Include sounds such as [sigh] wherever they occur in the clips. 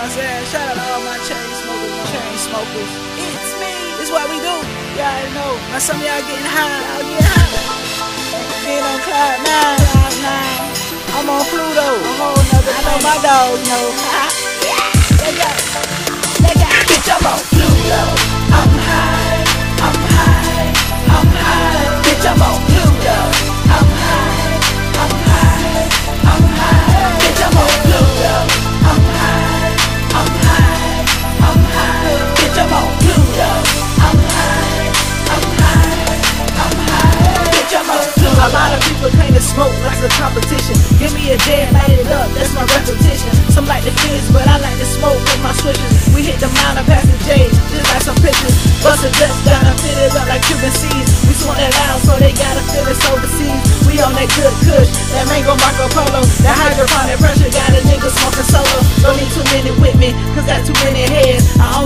what I'm saying? Shout out to all my chain smokers and chain smokers. It's me. It's what we do. Y'all know. Now some of y'all getting high. Y'all get high. Being on cloud nine. Cloud nine. I'm on Pluto. A whole nother I know my dogs know. [laughs] They got. They got. Bitch, I'm on Pluto. Smoke like a competition. Give me a J and light it up, that's my repetition. Some like the fizz, but I like to smoke with my switches. We hit the mountain past the J, just like some pictures. Bust a down and fit it up like Cuban seeds. We smoke that loud, so they gotta feel us overseas. We on that good kush, that mango Marco Polo. That hydroponic pressure got a nigga smoking solo. Don't need too many with me, cause got too many heads. I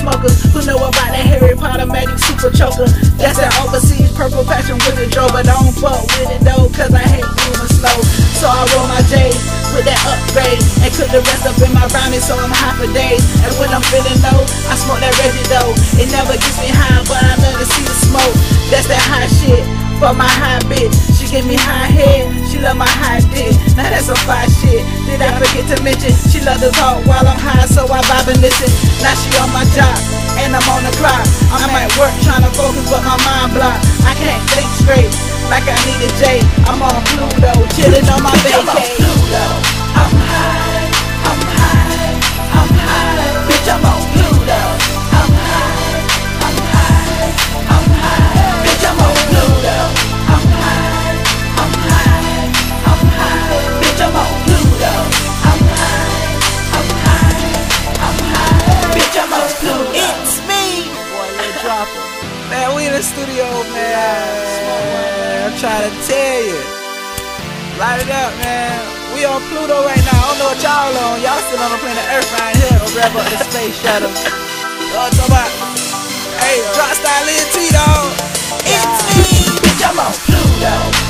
smokers who know about that Harry Potter magic super choker. That's that overseas purple passion with the Joe, but I don't fuck with it though, cause I hate moving slow. So I roll my J with that upgrade and cook the rest up in my brownie so I'm high for days. And when I'm feeling low, I smoke that Reggie though. It never gets me high, but I love to see the smoke. That's that high shit for my high bitch. She give me high head, she love my forget to mention? She love to talk while I'm high, so I vibe and listen. Now she on my job, and I'm on the clock. I'm Man, we in the studio, man. I'm trying to tell you. Light it up, man. We on Pluto right now. I don't know what y'all on. Y'all still on the planet Earth right here. Gonna wrap up the space shuttle. Talk about. Hey, drop style Lil T, dog. It's me. Bitch, I'm on Pluto.